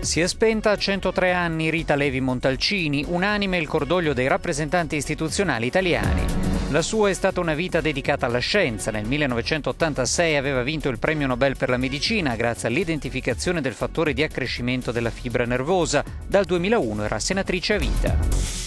Si è spenta a 103 anni Rita Levi Montalcini, unanime il cordoglio dei rappresentanti istituzionali italiani. La sua è stata una vita dedicata alla scienza. Nel 1986 aveva vinto il premio Nobel per la medicina grazie all'identificazione del fattore di accrescimento della fibra nervosa. Dal 2001 era senatrice a vita.